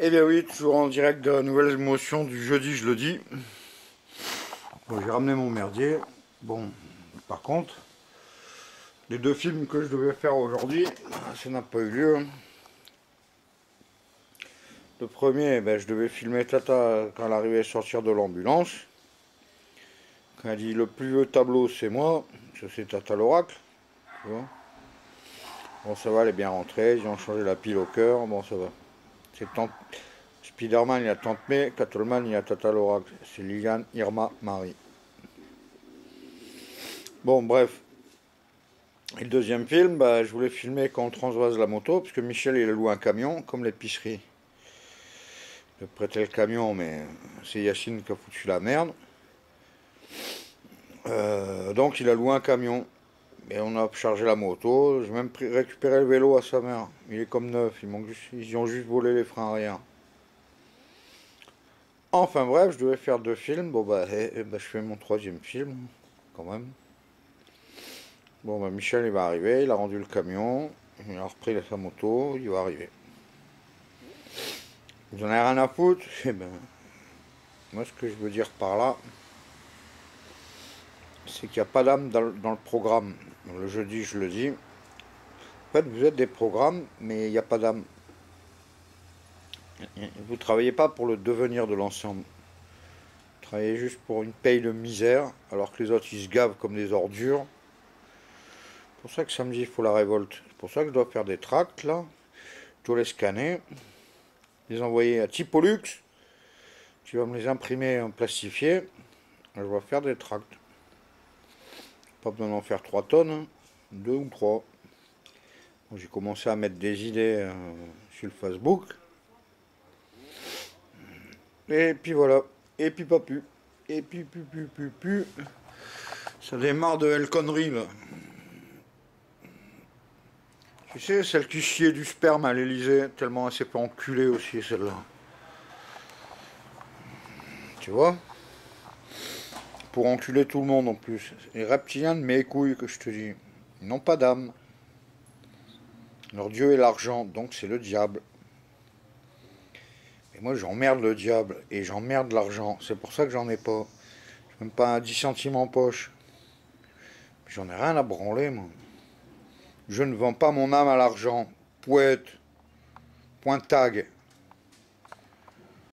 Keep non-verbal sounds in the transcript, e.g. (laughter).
Eh bien oui, toujours en direct de la nouvelle émotion du jeudi, je le dis. Bon, j'ai ramené mon merdier. Bon, par contre, les deux films que je devais faire aujourd'hui, ça n'a pas eu lieu. Le premier, ben, je devais filmer Tata quand elle arrivait à sortir de l'ambulance. Quand elle dit le plus vieux tableau, c'est moi. Ça, c'est Tata l'oracle. Bon, ça va, elle est bien rentrée. Ils ont changé la pile au cœur. Bon, ça va. C'est. Spider-Man, il y a Tante May. Catwoman, il y a Tata l'oracle. C'est Liliane, Irma, Marie. Bon, bref. Et le deuxième film, bah, je voulais filmer quand on transvase la moto, parce que Michel, il a loué un camion, comme l'épicerie. Je prêtais le camion, mais c'est Yacine qui a foutu la merde. Euh, donc il a loué un camion. Et on a chargé la moto. J'ai même récupéré le vélo à sa mère. Il est comme neuf. Ils, ils ont juste volé les freins arrière. Enfin bref, je devais faire deux films. Bon bah, eh, eh, bah, je fais mon troisième film, quand même. Bon bah Michel il va arriver, il a rendu le camion, il a repris sa moto, il va arriver. Vous en avez rien à foutre? (laughs) Eh ben, moi ce que je veux dire par là, c'est qu'il n'y a pas d'âme dans, le programme. Le jeudi, je le dis. En fait, vous êtes des programmes, mais il n'y a pas d'âme. Vous ne travaillez pas pour le devenir de l'ensemble. Vous travaillez juste pour une paye de misère, alors que les autres, ils se gavent comme des ordures. C'est pour ça que samedi, il faut la révolte. C'est pour ça que je dois faire des tracts, là. Je dois les scanner, les envoyer à Typolux. Tu vas me les imprimer en plastifié. Je vais faire des tracts. Pas besoin d'en faire 3 tonnes, hein. deux ou trois. J'ai commencé à mettre des idées euh, sur le Facebook. Et puis voilà. Et puis pas plus. Et puis, plus, plus, plus, plus. Ça démarre de elle connerie là. Tu sais, celle qui chiait du sperme à l'Elysée, tellement elle s'est pas enculée aussi celle-là. Tu vois? Pour enculer tout le monde en plus. Les reptiliens de mes couilles que je te dis. Ils n'ont pas d'âme. Leur dieu est l'argent, donc c'est le diable. Et moi j'emmerde le diable et j'emmerde l'argent. C'est pour ça que j'en ai pas. Même pas un 10 centimes en poche. J'en ai rien à branler, moi. Je ne vends pas mon âme à l'argent. Poète. Point tag.